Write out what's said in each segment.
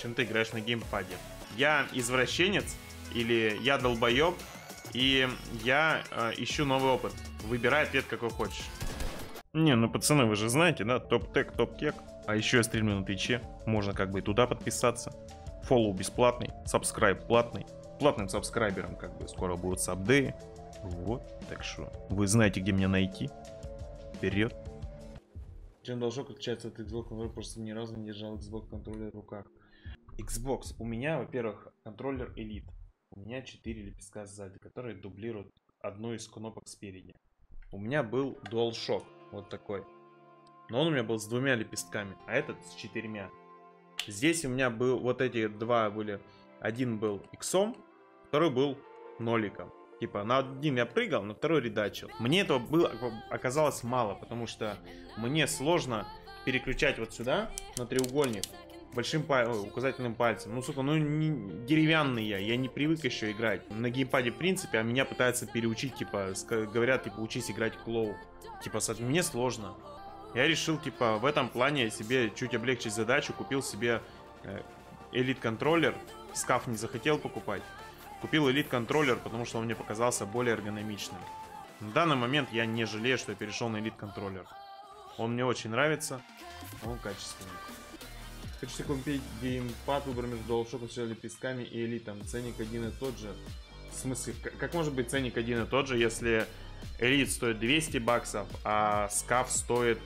чем ты играешь на геймпаде. Я извращенец или я долбоеб, и я э, ищу новый опыт. Выбирай ответ, какой хочешь. Не, ну пацаны, вы же знаете, да, топ-тек, топ-кек. А еще я стримлю на Твиче, можно как бы и туда подписаться. Фоллоу бесплатный, сабскрайб платный. Платным сабскрайберам как бы скоро будут сабдеи. Вот, так что вы знаете, где меня найти. Вперед. Чем должок отличается от Xbox контроллера, просто ни разу не держал Xbox контроллер в руках. Xbox. У меня, во-первых, контроллер Elite. У меня 4 лепестка сзади, которые дублируют одну из кнопок спереди. У меня был DualShock, вот такой. Но он у меня был с двумя лепестками, а этот с четырьмя. Здесь у меня был, вот эти два были. Один был иксом, второй был ноликом. Типа, на один я прыгал, на второй редачил. Мне этого было, оказалось мало, потому что мне сложно переключать вот сюда, на треугольник, большим указательным пальцем. Ну, сука, ну не... деревянный я, я не привык еще играть. На геймпаде, в принципе, а меня пытаются переучить, типа, говорят, типа, учись играть клоу. Типа, мне сложно. Я решил, типа, в этом плане себе чуть облегчить задачу, купил себе элит контроллер, скаф не захотел покупать. Купил элит контроллер, потому что он мне показался более эргономичным. На данный момент я не жалею, что я перешел на элит контроллер. Он мне очень нравится, он качественный. Хочу себе купить геймпад, выбор между DualShock с лепестками и элитом. Ценник один и тот же. В смысле, как может быть ценник один и тот же, если элит стоит 200 баксов, а скаф стоит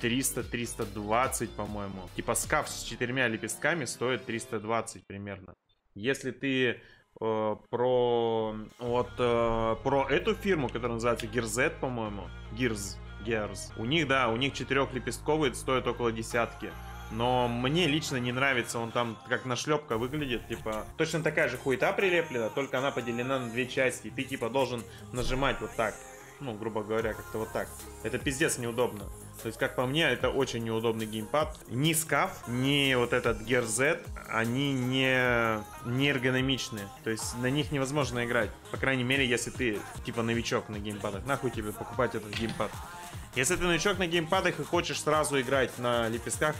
300-320, по-моему. Типа скаф с четырьмя лепестками стоит 320 примерно. Если ты Э, про вот э, про эту фирму, которая называется Gearzet, по-моему, Gears, Gears. У них, да, у них четырехлепестковый стоит около десятки. Но мне лично не нравится, он там как нашлепка выглядит, типа, точно такая же хуета прилеплена, только она поделена на две части, ты типа должен нажимать вот так, ну, грубо говоря, как-то вот так. Это пиздец неудобно. То есть, как по мне, это очень неудобный геймпад. Ни скаф, ни вот этот Gear Z, они не, не эргономичны. То есть, на них невозможно играть. По крайней мере, если ты, типа, новичок на геймпадах. Нахуй тебе покупать этот геймпад. Если ты новичок на геймпадах и хочешь сразу играть на лепестках,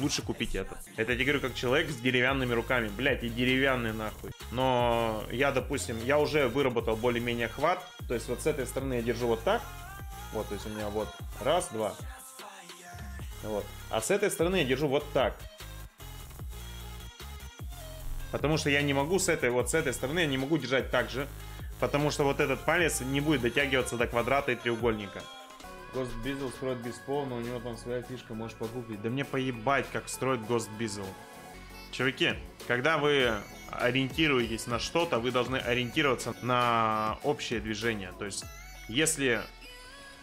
лучше купить это. Это я тебе говорю как человек с деревянными руками. Блять, и деревянные нахуй. Но я, допустим, я уже выработал более-менее хват. То есть вот с этой стороны я держу вот так. Вот, то есть у меня вот раз, два. Вот. А с этой стороны я держу вот так. Потому что я не могу с этой, вот с этой стороны я не могу держать так же. Потому что вот этот палец не будет дотягиваться до квадрата и треугольника. Bezel строит без пола, но у него там своя фишка, можешь погуглить. Да мне поебать, как строит Bezel. Чуваки, когда вы ориентируетесь на что-то, вы должны ориентироваться на общее движение. То есть, если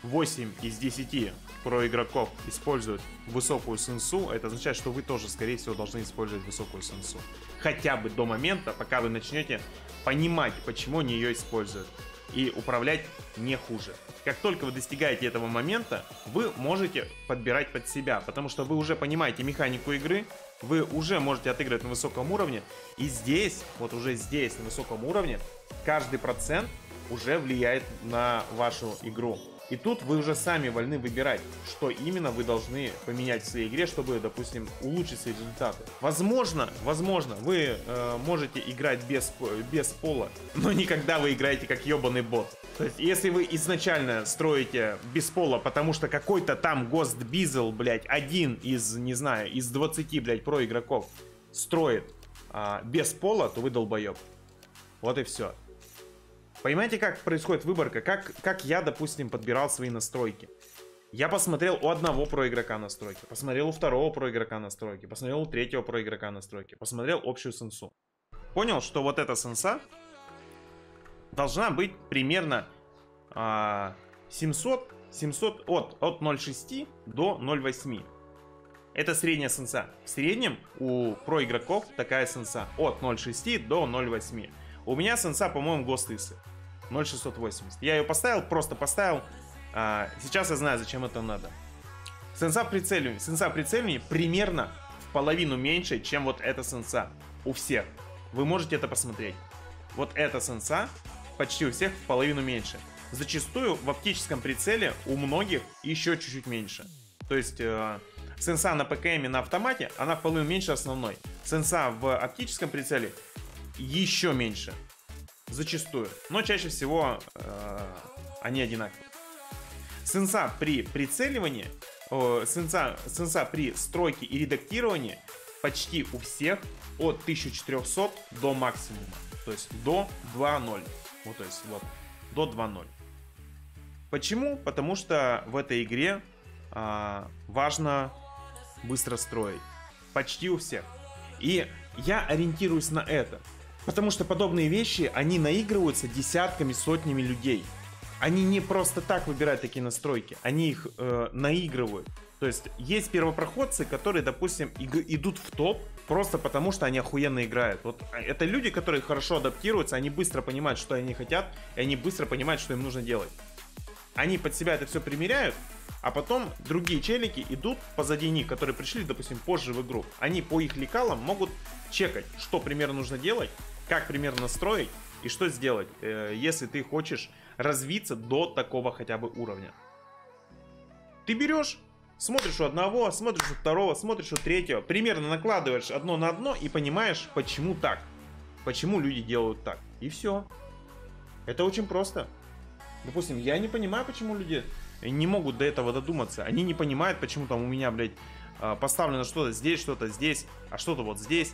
8 из 10 про игроков используют высокую сенсу, это означает, что вы тоже, скорее всего, должны использовать высокую сенсу. Хотя бы до момента, пока вы начнете понимать, почему они ее используют. И управлять не хуже. Как только вы достигаете этого момента, вы можете подбирать под себя, потому что вы уже понимаете механику игры, вы уже можете отыгрывать на высоком уровне, и здесь, вот уже здесь, на высоком уровне, каждый процент уже влияет на вашу игру. И тут вы уже сами вольны выбирать, что именно вы должны поменять в своей игре, чтобы, допустим, улучшить свои результаты. Возможно, возможно, вы э, можете играть без, без пола, но никогда вы играете как ебаный бот. То есть, если вы изначально строите без пола, потому что какой-то там Ghost Bezel, блядь, один из, не знаю, из 20, блядь, про игроков строит а, без пола, то вы долбоеб. Вот и все. Понимаете, как происходит выборка? Как, как я, допустим, подбирал свои настройки? Я посмотрел у одного про игрока настройки, посмотрел у второго про игрока настройки, посмотрел у третьего про игрока настройки, посмотрел общую сенсу. Понял, что вот эта сенса должна быть примерно а, 700, 700 от, от 0.6 до 0.8. Это средняя сенса. В среднем у про игроков такая сенса от 0.6 до 0.8. У меня сенса, по-моему, гостысы. 0,680. Я ее поставил, просто поставил. А, сейчас я знаю, зачем это надо. Сенса прицеливания. Сенса прицеливания примерно в половину меньше, чем вот эта сенса. У всех. Вы можете это посмотреть. Вот эта сенса почти у всех в половину меньше. Зачастую в оптическом прицеле у многих еще чуть-чуть меньше. То есть э, Сенса на ПКМ на автомате, она в половину меньше основной. Сенса в оптическом прицеле еще меньше. Зачастую. Но чаще всего э, они одинаковые. Сенса при прицеливании, э, сенса, сенса при стройке и редактировании почти у всех от 1400 до максимума. То есть до 2.0. Вот, то есть вот, до 2.0. Почему? Потому что в этой игре а, важно быстро строить. Почти у всех. И я ориентируюсь на это. Потому что подобные вещи, они наигрываются десятками, сотнями людей. Они не просто так выбирают такие настройки, они их э, наигрывают. То есть есть первопроходцы, которые, допустим, идут в топ просто потому, что они охуенно играют. Вот а, это люди, которые хорошо адаптируются, они быстро понимают, что они хотят, и они быстро понимают, что им нужно делать. Они под себя это все примеряют, а потом другие челики идут позади них, которые пришли, допустим, позже в игру. Они по их лекалам могут чекать, что примерно нужно делать, как примерно настроить и что сделать, э, если ты хочешь развиться до такого хотя бы уровня. Ты берешь, смотришь у одного, смотришь у второго, смотришь у третьего, примерно накладываешь одно на одно и понимаешь, почему так. Почему люди делают так. И все. Это очень просто. Допустим, я не понимаю, почему люди не могут до этого додуматься. Они не понимают, почему там у меня, блядь, а, поставлено что-то здесь, что-то здесь, а что-то вот здесь.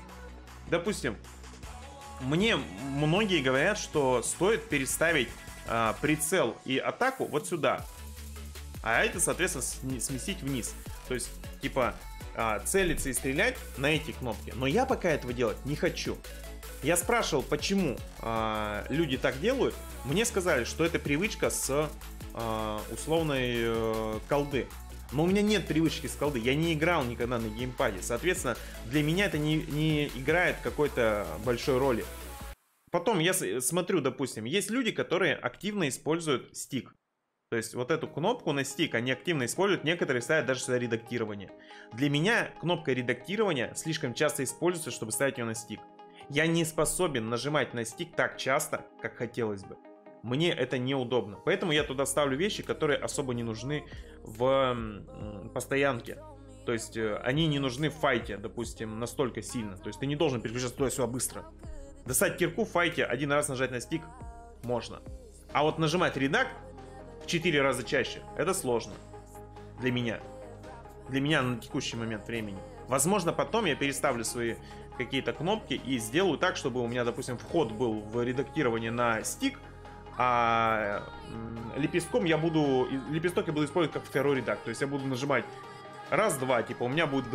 Допустим, мне многие говорят, что стоит переставить э, прицел и атаку вот сюда. А это, соответственно, сместить вниз. То есть, типа, э, целиться и стрелять на эти кнопки. Но я пока этого делать не хочу. Я спрашивал, почему э, люди так делают. Мне сказали, что это привычка с э, условной э, колды. Но у меня нет привычки с колды. Я не играл никогда на геймпаде. Соответственно, для меня это не, не играет какой-то большой роли. Потом я смотрю, допустим, есть люди, которые активно используют стик. То есть вот эту кнопку на стик они активно используют, некоторые ставят даже сюда редактирование. Для меня кнопка редактирования слишком часто используется, чтобы ставить ее на стик. Я не способен нажимать на стик так часто, как хотелось бы. Мне это неудобно. Поэтому я туда ставлю вещи, которые особо не нужны в постоянке. То есть э, они не нужны в файте, допустим, настолько сильно. То есть ты не должен переключаться туда-сюда быстро. Достать кирку в файте, один раз нажать на стик, можно. А вот нажимать редакт в 4 раза чаще, это сложно. Для меня. Для меня на текущий момент времени. Возможно, потом я переставлю свои какие-то кнопки и сделаю так, чтобы у меня, допустим, вход был в редактирование на стик, а лепестком я буду, лепесток я буду использовать как второй редактор. То есть я буду нажимать раз-два, типа у меня будет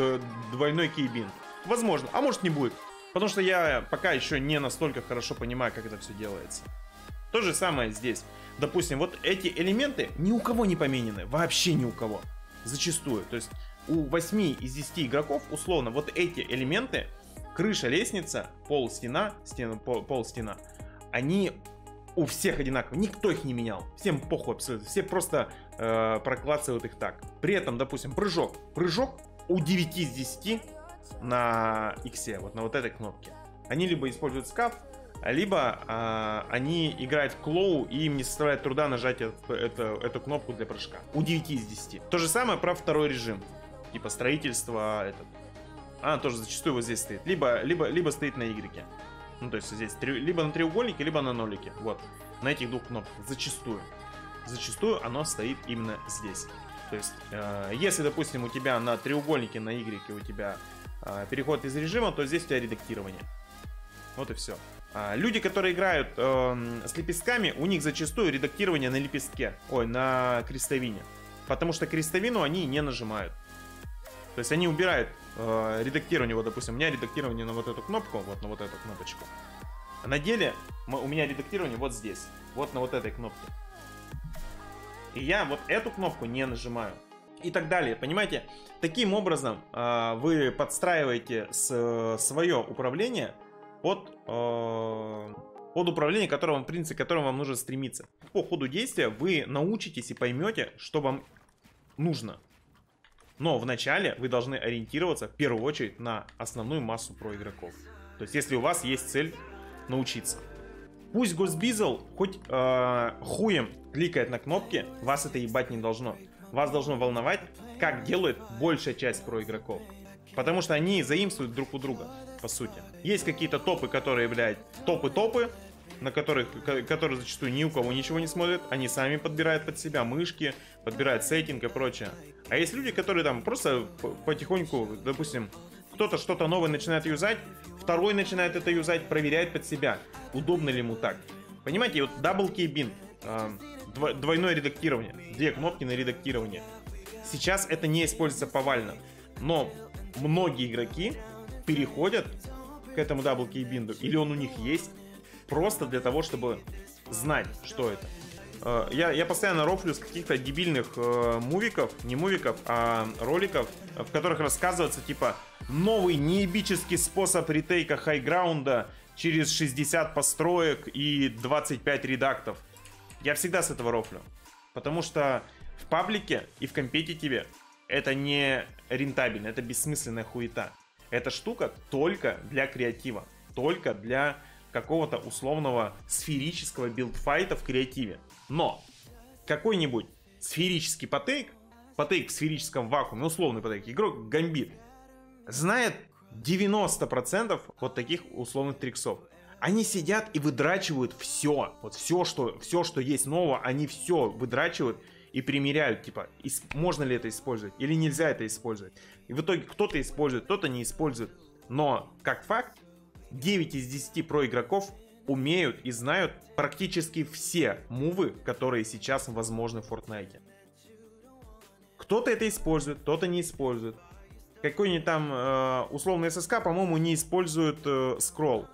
двойной кейбин. Возможно, а может не будет. Потому что я пока еще не настолько хорошо понимаю, как это все делается. То же самое здесь. Допустим, вот эти элементы ни у кого не поменены. Вообще ни у кого. Зачастую. То есть у 8 из 10 игроков, условно, вот эти элементы, крыша, лестница, пол, стена, стена, пол, пол стена, они у всех одинаково. Никто их не менял. Всем похуй абсолютно. Все просто э, проклацывают их так. При этом, допустим, прыжок. Прыжок у 9 из 10 на X, вот на вот этой кнопке. Они либо используют скаф, либо э, они играют в клоу и им не составляет труда нажать это, это, эту кнопку для прыжка. У 9 из 10. То же самое про второй режим. Типа строительство, этот. Она тоже зачастую вот здесь стоит. Либо, либо, либо стоит на Y. Ну, то есть здесь либо на треугольнике, либо на нолике. Вот. На этих двух кнопках. Зачастую. Зачастую оно стоит именно здесь. То есть, э, если, допустим, у тебя на треугольнике, на Y у тебя э, переход из режима, то здесь у тебя редактирование. Вот и все. А, люди, которые играют э, с лепестками, у них зачастую редактирование на лепестке. Ой, на крестовине. Потому что крестовину они не нажимают. То есть они убирают э, редактирование, вот, допустим, у меня редактирование на вот эту кнопку, вот на вот эту кнопочку. На деле у меня редактирование вот здесь, вот на вот этой кнопке. И я вот эту кнопку не нажимаю. И так далее, понимаете? Таким образом э, вы подстраиваете с, свое управление под, э, под управление, которого, в принципе, которому вам нужно стремиться. По ходу действия вы научитесь и поймете, что вам нужно. Но вначале вы должны ориентироваться в первую очередь на основную массу про игроков. То есть если у вас есть цель научиться. Пусть Госбизл хоть э, хуем кликает на кнопки, вас это ебать не должно. Вас должно волновать как делает большая часть про игроков. Потому что они заимствуют друг у друга, по сути. Есть какие-то топы, которые, блядь, топы-топы, на которых, которые зачастую ни у кого ничего не смотрят, они сами подбирают под себя мышки, подбирают сеттинг и прочее. А есть люди, которые там просто потихоньку, допустим, кто-то что-то новое начинает юзать, второй начинает это юзать, проверяет под себя, удобно ли ему так. Понимаете, вот Key Bin, э, двойное редактирование, две кнопки на редактирование. Сейчас это не используется повально, но многие игроки переходят к этому Key Bind, или он у них есть, просто для того, чтобы знать, что это. Э, я, я постоянно рофлю с каких-то дебильных э, мувиков, не мувиков, а роликов, в которых рассказывается, типа, новый неебический способ ретейка хайграунда через 60 построек и 25 редактов. Я всегда с этого рофлю. Потому что в паблике и в компетитиве это не рентабельно, это бессмысленная хуета. Эта штука только для креатива, только для какого-то условного сферического билдфайта в креативе. Но какой-нибудь сферический потейк, потейк в сферическом вакууме, условный потейк, игрок гамбит, знает 90% вот таких условных триксов. Они сидят и выдрачивают все. Вот все, что, все, что есть нового, они все выдрачивают и примеряют, типа, можно ли это использовать или нельзя это использовать. И в итоге кто-то использует, кто-то не использует. Но, как факт, 9 из 10 про игроков умеют и знают практически все мувы, которые сейчас возможны в Fortnite. Кто-то это использует, кто-то не использует. Какой-нибудь там э, условный ССК, по-моему, не использует э, скролл.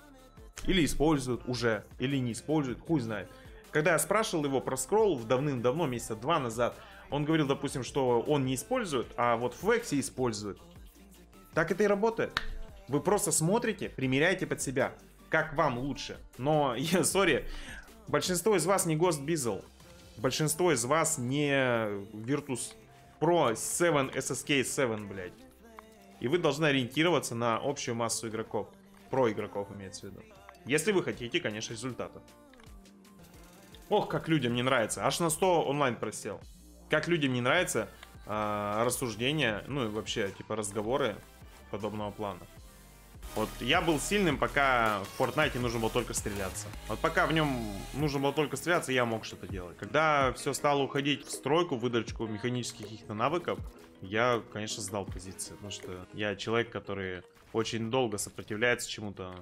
Или используют уже, или не используют, хуй знает. Когда я спрашивал его про скролл давным-давно, месяца два назад, он говорил, допустим, что он не использует, а вот в Вексе использует. Так это и работает. Вы просто смотрите, примеряете под себя, как вам лучше. Но, сори, большинство из вас не Ghost Bezel. Большинство из вас не Virtus Pro 7 SSK 7, блядь. И вы должны ориентироваться на общую массу игроков. Про игроков имеется в виду. Если вы хотите, конечно, результата. Ох, как людям не нравится. Аж на 100 онлайн просел. Как людям не нравится э, рассуждения, ну и вообще, типа, разговоры подобного плана. Вот я был сильным, пока в Fortnite нужно было только стреляться. Вот пока в нем нужно было только стреляться, я мог что-то делать. Когда все стало уходить в стройку, выдачку механических каких-то навыков, я, конечно, сдал позиции. Потому что я человек, который очень долго сопротивляется чему-то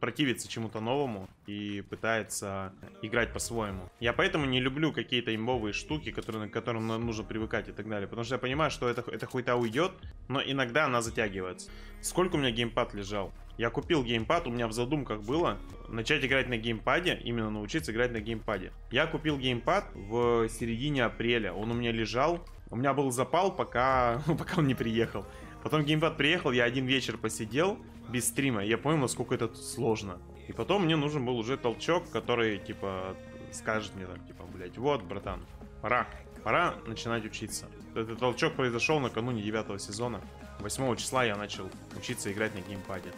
противится чему-то новому и пытается играть по-своему. Я поэтому не люблю какие-то имбовые штуки, которые, к которым нужно привыкать и так далее. Потому что я понимаю, что это, эта хуйта уйдет, но иногда она затягивается. Сколько у меня геймпад лежал? Я купил геймпад, у меня в задумках было начать играть на геймпаде, именно научиться играть на геймпаде. Я купил геймпад в середине апреля, он у меня лежал. У меня был запал, пока, пока он не приехал. Потом геймпад приехал, я один вечер посидел, без стрима. Я понял, насколько это сложно. И потом мне нужен был уже толчок, который, типа, скажет мне там, типа, блядь, вот, братан, пора. Пора начинать учиться. Этот толчок произошел накануне девятого сезона. 8 числа я начал учиться играть на геймпаде.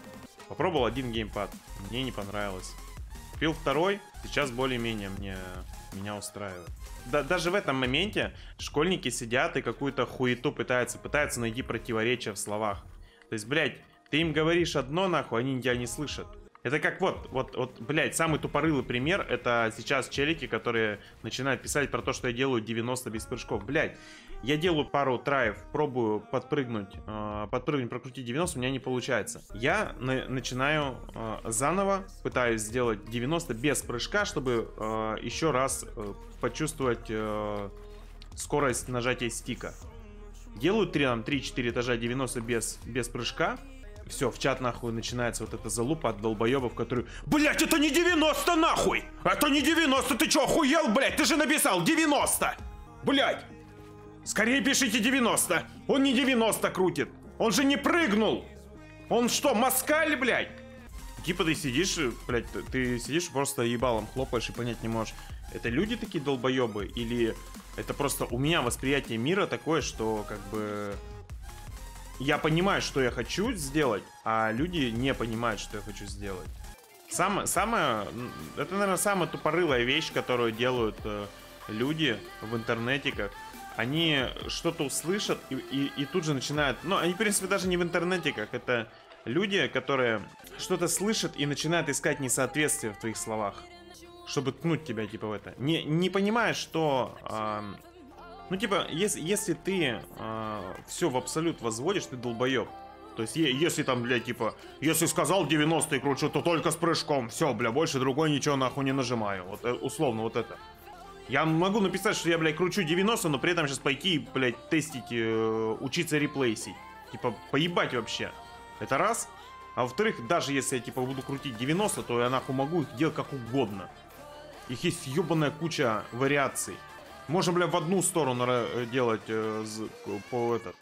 Попробовал один геймпад, мне не понравилось. Купил второй, сейчас более-менее мне, меня устраивает. Да, даже в этом моменте школьники сидят и какую-то хуету пытаются, пытаются найти противоречия в словах. То есть, блядь, ты им говоришь одно, нахуй, они тебя не слышат. Это как вот, вот, вот, блядь, самый тупорылый пример, это сейчас челики, которые начинают писать про то, что я делаю 90 без прыжков. Блядь, я делаю пару траев, пробую подпрыгнуть, э, подпрыгнуть, прокрутить 90, у меня не получается. Я на начинаю э, заново, пытаюсь сделать 90 без прыжка, чтобы э, еще раз э, почувствовать э, скорость нажатия стика. Делаю 3-4 этажа 90 без, без прыжка, все, в чат нахуй начинается вот эта залупа от долбоебов, которые... Блять, это не 90 нахуй! Это не 90, ты чё, охуел, блять? Ты же написал 90! Блять! Скорее пишите 90! Он не 90 крутит! Он же не прыгнул! Он что, москаль, блядь? Типа ты сидишь, блядь, ты сидишь просто ебалом хлопаешь и понять не можешь, это люди такие долбоебы или это просто у меня восприятие мира такое, что как бы я понимаю, что я хочу сделать, а люди не понимают, что я хочу сделать. Самое, самое, это, наверное, самая тупорылая вещь, которую делают э, люди в интернете, как они что-то услышат и, и, и тут же начинают... Ну, они, в принципе, даже не в интернете как. Это люди, которые что-то слышат и начинают искать несоответствие в твоих словах. Чтобы ткнуть тебя, типа, в это. Не, не понимая, что... ну, типа, если, если ты э, а, все в абсолют возводишь, ты долбоеб. То есть, если там, блядь, типа, если сказал 90 кручу, то только с прыжком. Все, бля, больше другой ничего нахуй не нажимаю. Вот, э, условно, вот это. Я могу написать, что я, блядь, кручу 90, но при этом сейчас пойти, блядь, тестить, э, учиться реплейсить. Типа, поебать вообще. Это раз. А во-вторых, даже если я, типа, буду крутить 90, то я нахуй могу их делать как угодно. Их есть ебаная куча вариаций. Можно, бля, в одну сторону э, делать э, по этот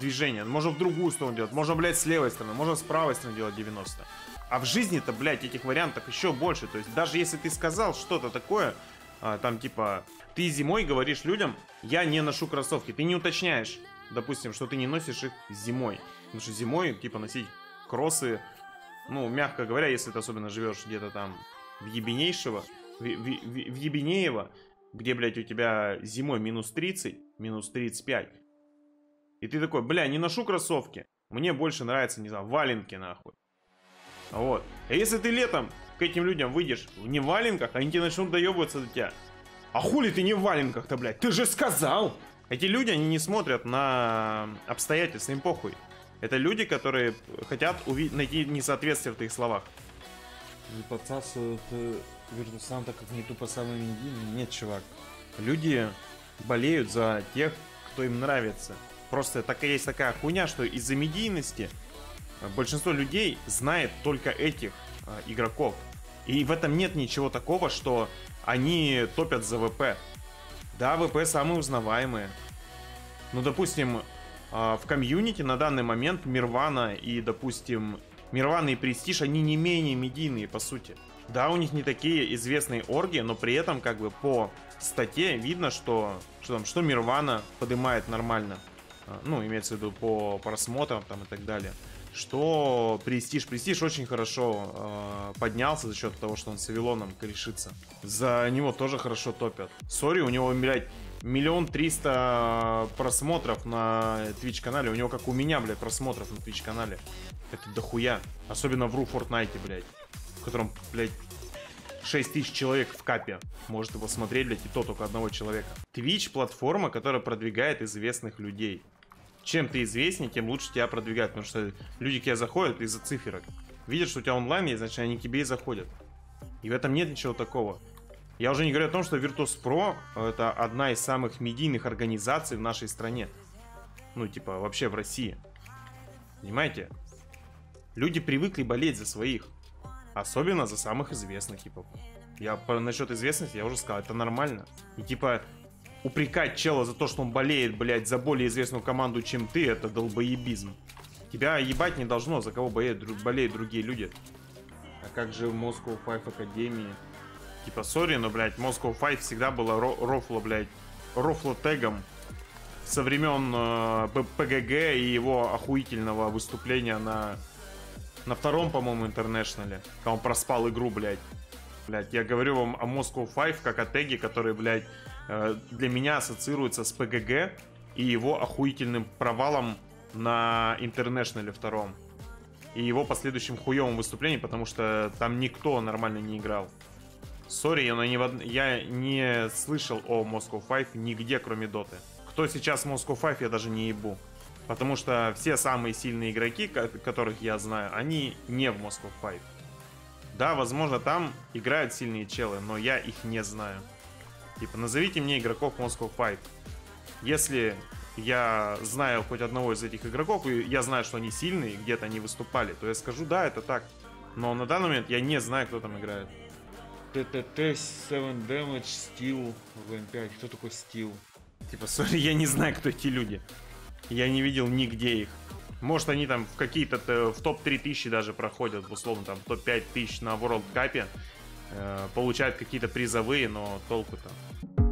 движение. Можно в другую сторону делать. Можно, блядь, с левой стороны. Можно с правой стороны делать 90. А в жизни-то, блядь, этих вариантов еще больше. То есть даже если ты сказал что-то такое, а, там типа, ты зимой говоришь людям, я не ношу кроссовки. Ты не уточняешь, допустим, что ты не носишь их зимой. Потому что зимой, типа, носить кроссы, ну, мягко говоря, если ты особенно живешь где-то там в Ебенейшего, в, в, в, в Ебенеево, где, блядь, у тебя зимой минус 30, минус 35. И ты такой, бля, не ношу кроссовки. Мне больше нравятся, не знаю, валенки, нахуй. Вот. А если ты летом к этим людям выйдешь в не валенках, они тебе начнут доебываться до тебя. А хули ты не в валенках-то, блядь? Ты же сказал! Эти люди, они не смотрят на обстоятельства, им похуй. Это люди, которые хотят найти несоответствие в твоих словах. Не подсасывают э, Виртусанта как не тупо самыми медийными. Нет, чувак. Люди болеют за тех, кто им нравится. Просто такая есть такая хуйня, что из-за медийности большинство людей знает только этих э, игроков. И в этом нет ничего такого, что они топят за ВП. Да, ВП самые узнаваемые. Ну, допустим, э, в комьюнити на данный момент Мирвана и, допустим, Мирвана и Престиж, они не менее медийные, по сути. Да, у них не такие известные орги, но при этом, как бы, по статье видно, что, что там, что Мирвана поднимает нормально. А, ну, имеется в виду по просмотрам там и так далее. Что Престиж, Престиж очень хорошо э, поднялся за счет того, что он с Авилоном корешится. За него тоже хорошо топят. Сори, у него, блядь, миллион триста просмотров на Twitch канале. У него, как у меня, блядь, просмотров на Twitch канале. Это дохуя. Особенно в Ру Fortnite, блядь. В котором, блядь, 6 тысяч человек в капе может его смотреть, блядь, и то только одного человека. Twitch платформа, которая продвигает известных людей чем ты известнее, тем лучше тебя продвигать, потому что люди к тебе заходят из-за циферок. Видят, что у тебя онлайн есть, значит они к тебе и заходят. И в этом нет ничего такого. Я уже не говорю о том, что Virtus.pro это одна из самых медийных организаций в нашей стране. Ну, типа, вообще в России. Понимаете? Люди привыкли болеть за своих. Особенно за самых известных, типа. Я насчет известности, я уже сказал, это нормально. И типа, упрекать чела за то, что он болеет, блядь, за более известную команду, чем ты, это долбоебизм. Тебя ебать не должно, за кого болеют, болеют другие люди. А как же Moscow Five Академии? Типа, сори, но, блядь, Moscow Five всегда была ро рофло, блядь, рофло тегом со времен э, ПГГ и его охуительного выступления на, на втором, по-моему, интернешнале. Когда он проспал игру, блядь. Блядь, я говорю вам о Moscow Five как о теге, который, блядь, Э, для меня ассоциируется с ПГГ и его охуительным провалом на Интернешнале втором. И его последующим хуевым выступлением, потому что там никто нормально не играл. Сори, но я не слышал о Moscow 5 нигде, кроме Доты. Кто сейчас Moscow 5, я даже не ебу. Потому что все самые сильные игроки, которых я знаю, они не в Moscow 5. Да, возможно, там играют сильные челы, но я их не знаю. Типа, назовите мне игроков Moscow Fight. Если я знаю хоть одного из этих игроков, и я знаю, что они сильные, где-то они выступали, то я скажу, да, это так. Но на данный момент я не знаю, кто там играет. ТТТ, 7 Damage, Steel, ВМ5. Кто такой Steel? Типа, сори, я не знаю, кто эти люди. Я не видел нигде их. Может, они там в какие-то в топ-3 тысячи даже проходят, условно, там топ-5 тысяч на World Cup, э, получают какие-то призовые, но толку там.